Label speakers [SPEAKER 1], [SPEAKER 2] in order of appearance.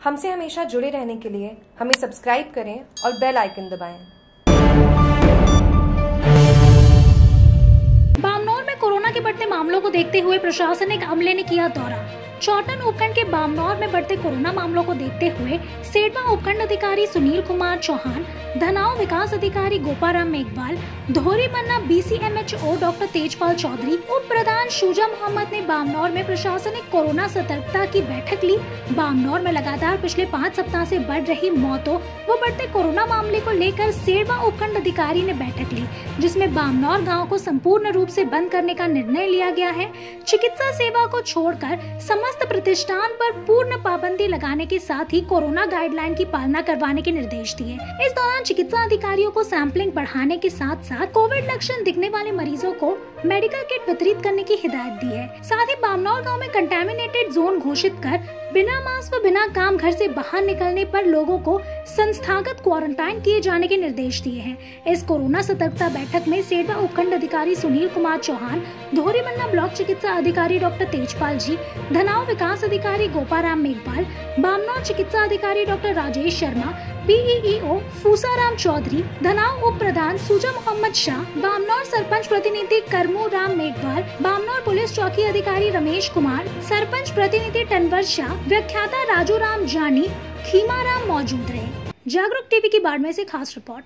[SPEAKER 1] हमसे हमेशा जुड़े रहने के लिए हमें सब्सक्राइब करें और बेल आइकन दबाएँ।
[SPEAKER 2] बामनौर में कोरोना के बढ़ते मामलों को देखते हुए प्रशासनिक अमले ने किया दौरा चौटन उपखंड के बामनौर में बढ़ते कोरोना मामलों को देखते हुए सेठवा उपखंड अधिकारी सुनील कुमार चौहान, धनाव विकास अधिकारी गोपाराम मेघवाल, धोरी मन्ना बीसीएमएचओ डॉक्टर तेजपाल चौधरी, उप प्रधान शुजा मोहम्मद ने बामनौर में प्रशासनिक कोरोना सतर्कता की बैठक ली। बामनौर में लगातार पिछले पाँच सप्ताह से बढ़ रही मौतों व बढ़ते कोरोना मामले को लेकर सेरवा उपखंड अधिकारी ने बैठक ली। जिसमें बामनौर गाँव को संपूर्ण रूप से बंद करने का निर्णय लिया गया है। चिकित्सा सेवा को छोड़कर समस्त प्रतिष्ठान पर पूर्ण पाबंदी लगाने के साथ ही कोरोना गाइडलाइन की पालना करवाने के निर्देश दिए। इस दौरान चिकित्सा अधिकारियों को सैंपलिंग बढ़ाने के साथ साथ कोविड लक्षण दिखने वाले मरीजों को मेडिकल किट वितरित करने की हिदायत दी है। साथ ही बामनौर गाँव में कंटेमिनेटेड जोन घोषित कर बिना मास्क व बिना काम घर से बाहर निकलने पर लोगों को संस्थागत क्वारंटाइन किए जाने के निर्देश दिए हैं। इस कोरोना सतर्कता बैठक में सेवा उपखंड अधिकारी सुनील कुमार चौहान धोरी मन्ना ब्लॉक चिकित्सा अधिकारी डॉक्टर तेजपाल जी, धनाव विकास अधिकारी गोपाराम मेघवाल, बामनौर चिकित्सा अधिकारी डॉक्टर राजेश शर्मा पीईओ फूसाराम चौधरी, धनाव उप प्रधान सुजा मोहम्मद शाह, बामनौर सरपंच प्रतिनिधि करमू राम मेघवाल, बामनौर पुलिस चौकी अधिकारी रमेश कुमार, सरपंच प्रतिनिधि टनवर शाह व्याख्याता राजू राम जानी, खीमा राम मौजूद रहे। जागरूक टीवी की बाड़मेर से खास रिपोर्ट।